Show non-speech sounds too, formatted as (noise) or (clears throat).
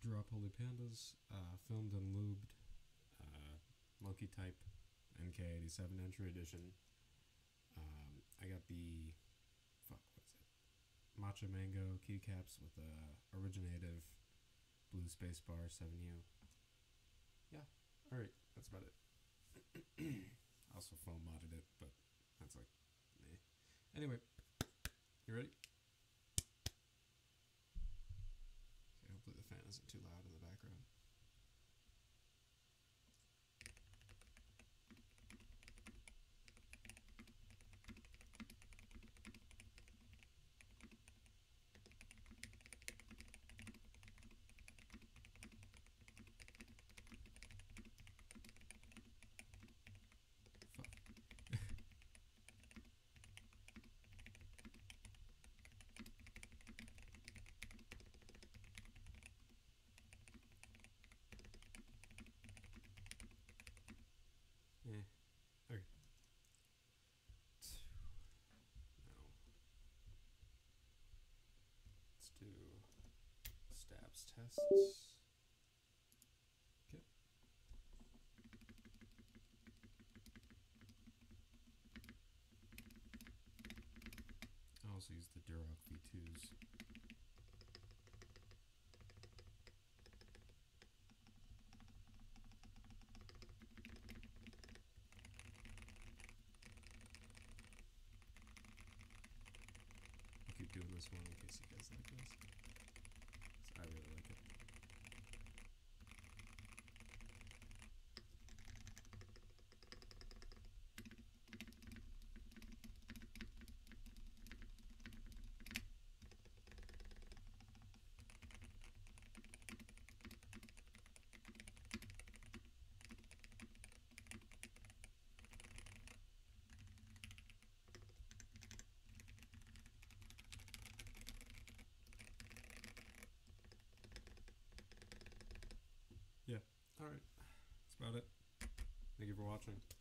Drop holy Pandas, uh, filmed and lubed, uh, Monkey Type, NK87 entry edition. Um, I got the, fuck, what is it? Matcha Mango keycaps with a originative blue spacebar 7U. Yeah, alright, that's about it. (clears throat) I also foam modded it, but that's like, meh. Anyway, tests. Okay. I also use the Durock V2s. I'll keep doing this one in case you guys like this. 'Cause I really like it. Yeah. All right. That's about it. Thank you for watching.